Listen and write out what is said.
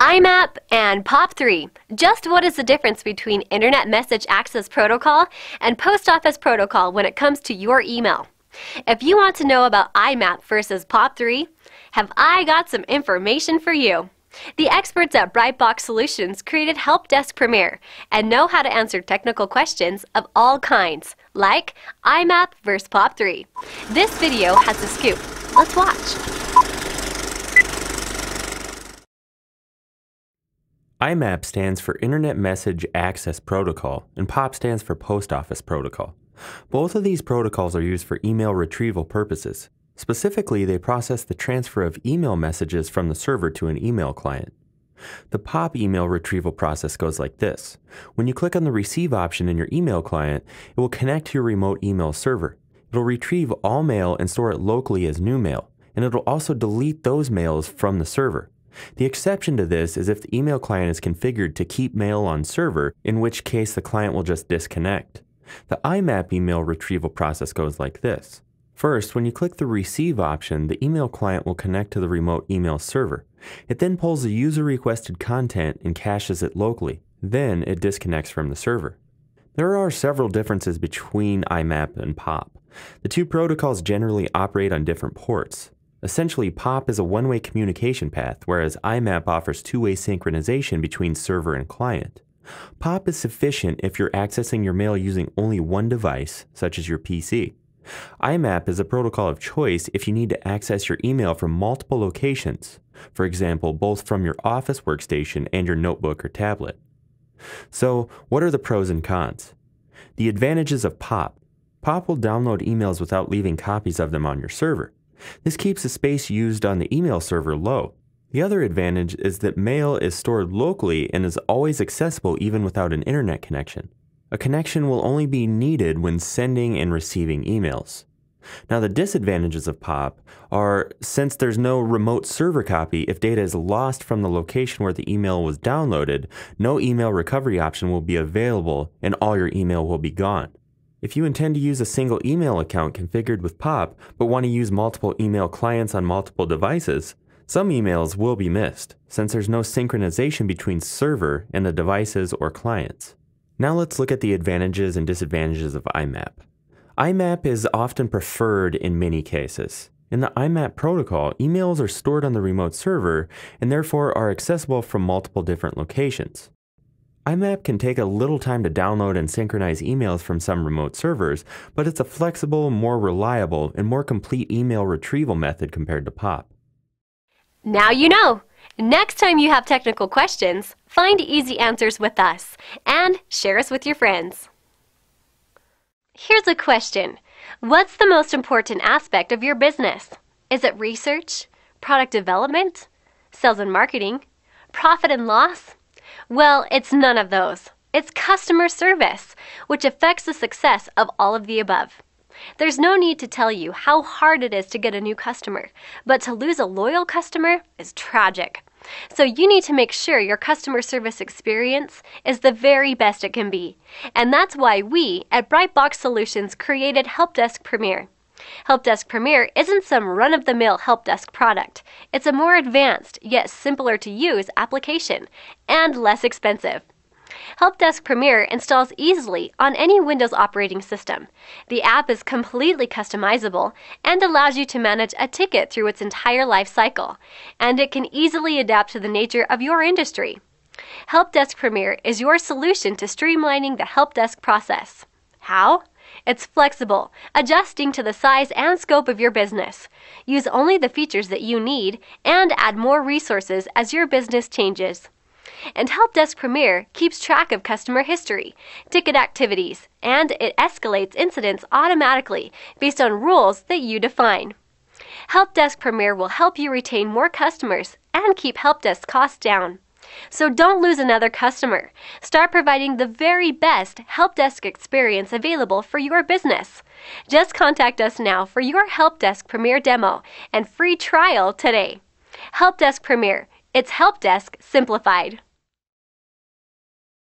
IMAP and POP3. Just what is the difference between Internet Message Access Protocol and Post Office Protocol when it comes to your email? If you want to know about IMAP versus POP3, have I got some information for you. The experts at Brightbox Solutions created Help Desk Premier and know how to answer technical questions of all kinds, like IMAP versus POP3. This video has the scoop. Let's watch. IMAP stands for Internet Message Access Protocol, and POP stands for Post Office Protocol. Both of these protocols are used for email retrieval purposes. Specifically, they process the transfer of email messages from the server to an email client. The POP email retrieval process goes like this. When you click on the Receive option in your email client, it will connect to your remote email server. It'll retrieve all mail and store it locally as new mail, and it'll also delete those mails from the server. The exception to this is if the email client is configured to keep mail on server, in which case the client will just disconnect. The IMAP email retrieval process goes like this. First, when you click the Receive option, the email client will connect to the remote email server. It then pulls the user requested content and caches it locally. Then it disconnects from the server. There are several differences between IMAP and POP. The two protocols generally operate on different ports. Essentially, POP is a one-way communication path, whereas IMAP offers two-way synchronization between server and client. POP is sufficient if you're accessing your mail using only one device, such as your PC. IMAP is a protocol of choice if you need to access your email from multiple locations, for example, both from your office workstation and your notebook or tablet. So, what are the pros and cons? The advantages of POP. POP will download emails without leaving copies of them on your server. This keeps the space used on the email server low. The other advantage is that mail is stored locally and is always accessible even without an internet connection. A connection will only be needed when sending and receiving emails. Now the disadvantages of POP are since there's no remote server copy, if data is lost from the location where the email was downloaded, no email recovery option will be available and all your email will be gone. If you intend to use a single email account configured with POP, but want to use multiple email clients on multiple devices, some emails will be missed, since there's no synchronization between server and the devices or clients. Now let's look at the advantages and disadvantages of IMAP. IMAP is often preferred in many cases. In the IMAP protocol, emails are stored on the remote server and therefore are accessible from multiple different locations. IMAP can take a little time to download and synchronize emails from some remote servers, but it's a flexible, more reliable, and more complete email retrieval method compared to POP. Now you know! Next time you have technical questions, find easy answers with us and share us with your friends. Here's a question What's the most important aspect of your business? Is it research, product development, sales and marketing, profit and loss? Well, it's none of those. It's customer service, which affects the success of all of the above. There's no need to tell you how hard it is to get a new customer, but to lose a loyal customer is tragic. So you need to make sure your customer service experience is the very best it can be. And that's why we at Brightbox Solutions created Help Desk Premier. Help Desk Premier isn't some run of the mill help desk product. It's a more advanced, yet simpler to use application and less expensive. Help Desk Premier installs easily on any Windows operating system. The app is completely customizable and allows you to manage a ticket through its entire life cycle, and it can easily adapt to the nature of your industry. Help Desk Premier is your solution to streamlining the help desk process. How? It's flexible, adjusting to the size and scope of your business. Use only the features that you need and add more resources as your business changes. And Help Desk Premier keeps track of customer history, ticket activities, and it escalates incidents automatically based on rules that you define. Help Desk Premier will help you retain more customers and keep help desk costs down. So don't lose another customer. Start providing the very best help desk experience available for your business. Just contact us now for your Help Desk Premier demo and free trial today. Help Desk Premier. It's Help Desk simplified.